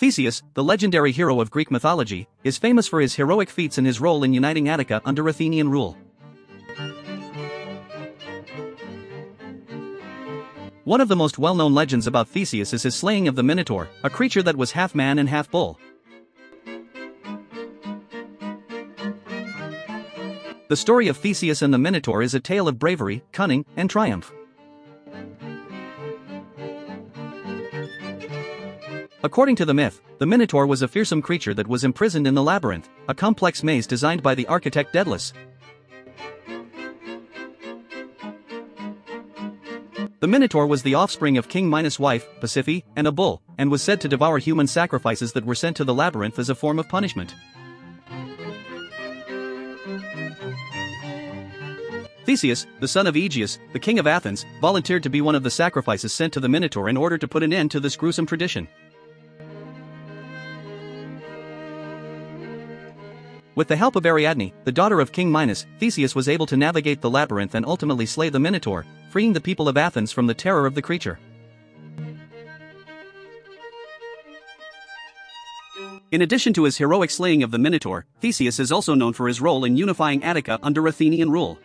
Theseus, the legendary hero of Greek mythology, is famous for his heroic feats and his role in uniting Attica under Athenian rule. One of the most well-known legends about Theseus is his slaying of the Minotaur, a creature that was half man and half bull. The story of Theseus and the Minotaur is a tale of bravery, cunning, and triumph. According to the myth, the Minotaur was a fearsome creature that was imprisoned in the labyrinth, a complex maze designed by the architect Daedalus. The Minotaur was the offspring of King Minos' wife, Pasiphae, and a bull, and was said to devour human sacrifices that were sent to the labyrinth as a form of punishment. Theseus, the son of Aegeus, the king of Athens, volunteered to be one of the sacrifices sent to the Minotaur in order to put an end to this gruesome tradition. With the help of Ariadne, the daughter of King Minos, Theseus was able to navigate the labyrinth and ultimately slay the Minotaur, freeing the people of Athens from the terror of the creature. In addition to his heroic slaying of the Minotaur, Theseus is also known for his role in unifying Attica under Athenian rule.